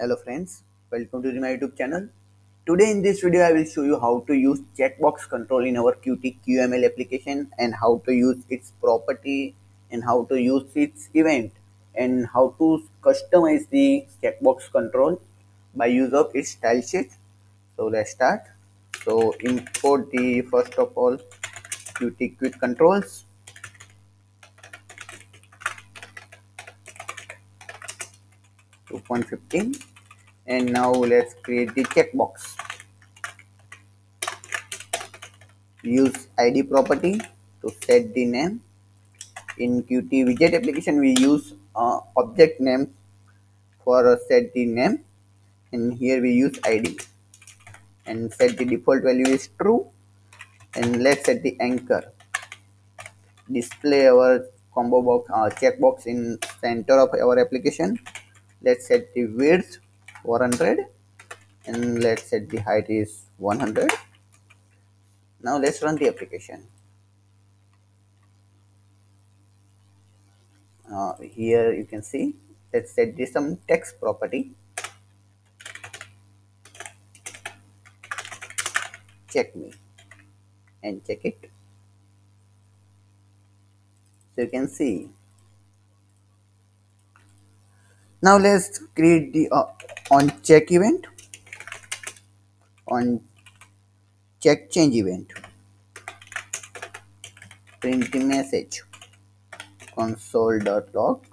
Hello friends, welcome to my YouTube channel. Today in this video I will show you how to use checkbox control in our Qt QML application and how to use its property and how to use its event and how to customize the checkbox control by use of its style sheet. So let's start. So import the first of all Qt quick controls 2.15 and now let's create the checkbox. Use id property to set the name. In qt widget application we use uh, object name for uh, set the name. And here we use id and set the default value is true. And let's set the anchor. Display our combo box uh, checkbox in center of our application let's set the width 400 and let's set the height is 100 now let's run the application. Uh, here you can see let's set this some text property. Check me and check it. So you can see now let's create the uh, on check event. On check change event. Print the message. console.log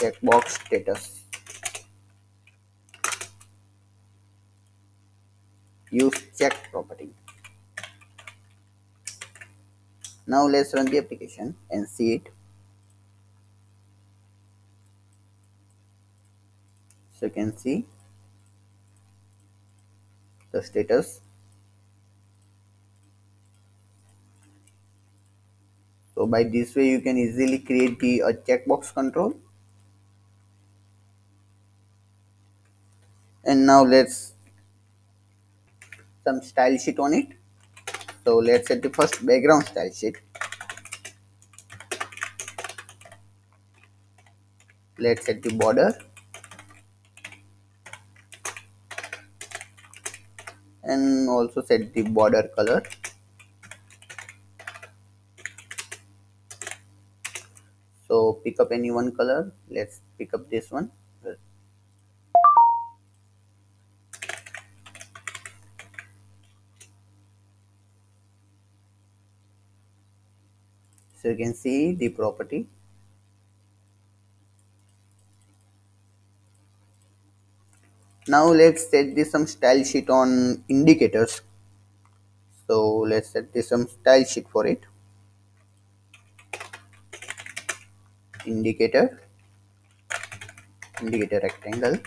checkbox status. Use check property. Now let's run the application and see it so you can see the status. So by this way you can easily create the a checkbox control. And now let's some style sheet on it. So let's set the first background style sheet. Let's set the border and also set the border color. So pick up any one color. Let's pick up this one. So you can see the property now let's set this some style sheet on indicators. So let's set this some style sheet for it. Indicator. Indicator rectangle.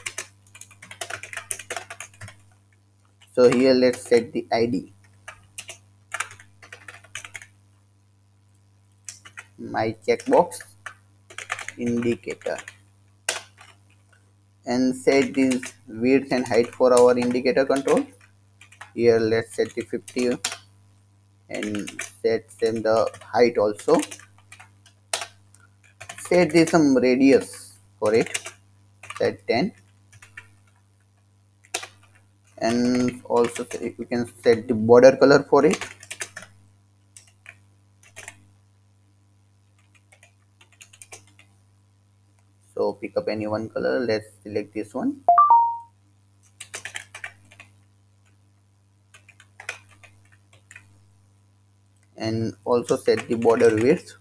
So here let's set the id my checkbox. Indicator and set this width and height for our indicator control. Here let's set the 50 and set same the height also. Set this some radius for it set 10 and also you can set the border color for it so pick up any one color. Let's select this one. And also set the border width.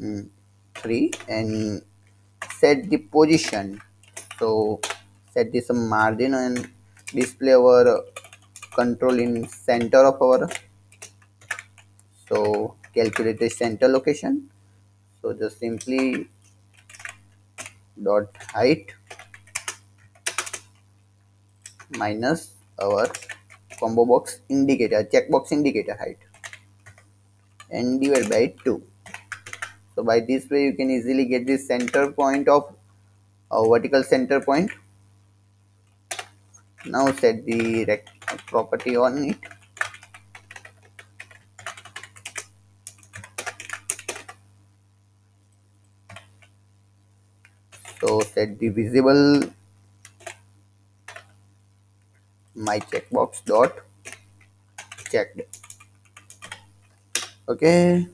Mm, 3 and set the position. So set this margin and display our control in center of our so calculate the center location so just simply dot height minus our combo box indicator checkbox indicator height and divide by 2 so by this way you can easily get the center point of a vertical center point. Now set the rect property on it so set the visible my checkbox dot checked. Okay.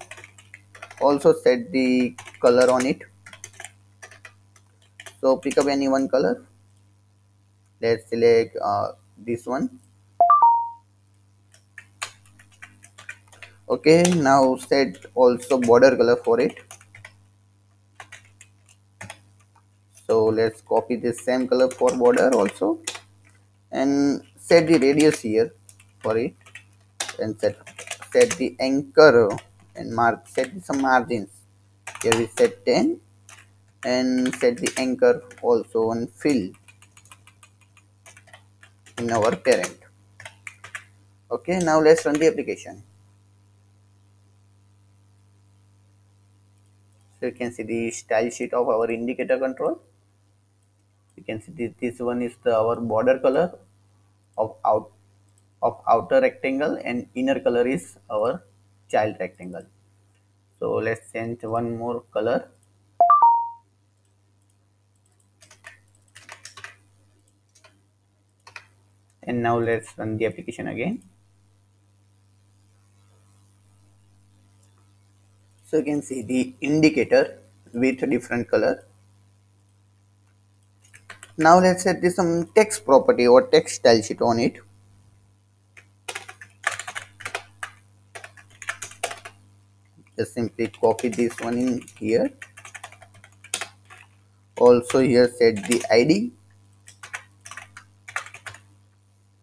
Also set the color on it. So pick up any one color. Let's select uh, this one. Okay. Now set also border color for it so let's copy this same color for border also and set the radius here for it and set set the anchor and mark set some margins. Here we set 10 and set the anchor also on fill in our parent. Okay now let's run the application. So you can see the style sheet of our indicator control you can see this, this one is the our border color of out of outer rectangle and inner color is our child rectangle. So let's change one more color. And now let's run the application again. So you can see the indicator with different color now let's set this some text property or text style sheet on it. Just simply copy this one in here. Also here set the id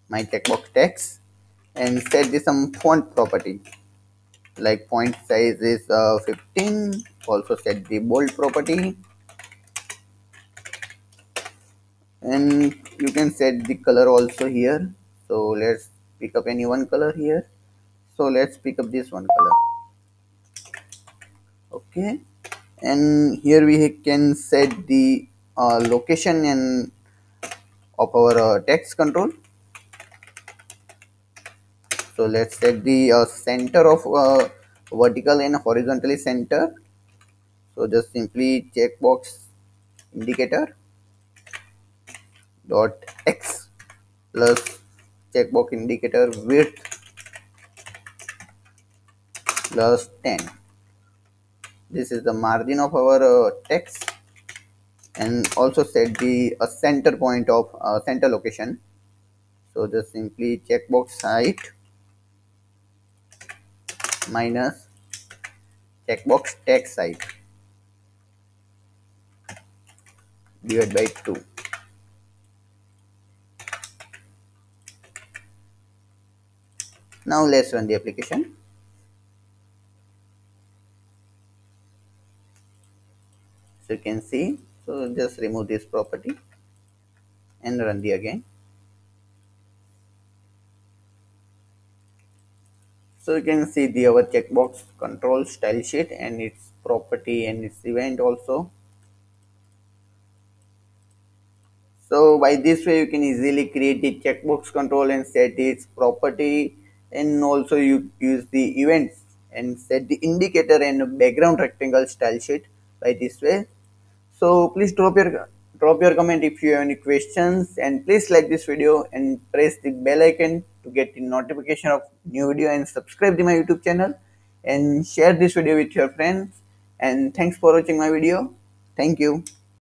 my checkbox text. And set this some font property. Like font size is uh, 15 also set the bold property and you can set the color also here. So let's pick up any one color here. So let's pick up this one color. Okay. And here we can set the uh, location and of our uh, text control. So let's set the uh, center of uh, vertical and horizontally center. So just simply checkbox indicator dot x plus checkbox indicator width plus 10 this is the margin of our uh, text and also set the uh, center point of uh, center location. So just simply checkbox height minus checkbox text height divided by 2 now let's run the application. So you can see. So just remove this property and run the again. So you can see the our checkbox control style sheet and its property and its event also. So by this way you can easily create the checkbox control and set its property and also you use the events and set the indicator and background rectangle style sheet by this way. So please drop your drop your comment if you have any questions and please like this video and press the bell icon to get the notification of new video and subscribe to my youtube channel and share this video with your friends. And thanks for watching my video. Thank you